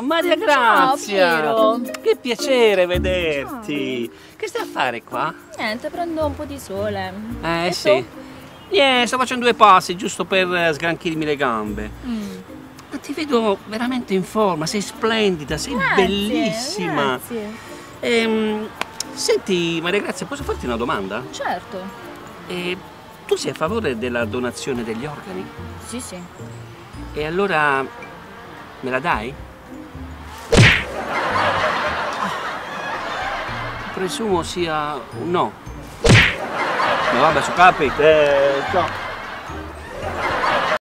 Maria Grazia! Piero. che piacere vederti! Che stai a fare qua? Niente, prendo un po' di sole. Eh E sì. Niente, sto facendo due passi giusto per sgranchirmi le gambe. tu? Mm. Ma ti vedo veramente in forma, sei splendida, sei Grazie, bellissima. Grazie. Ehm, senti, Maria Grazia, posso farti una domanda? Certo. Eh, tu sei a favore della donazione degli organi? Sì, sì. E allora me la dai? Presumo sia un no. Ma vabbè, su capite. ciao.